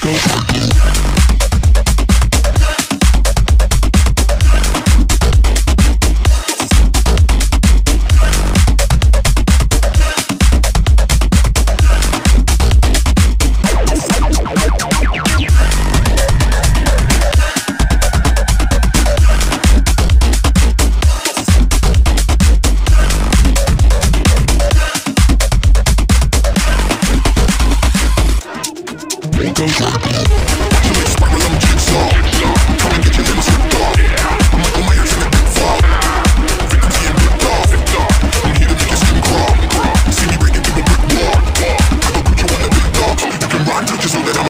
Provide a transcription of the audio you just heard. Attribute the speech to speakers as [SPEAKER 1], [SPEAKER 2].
[SPEAKER 1] Go, Don't go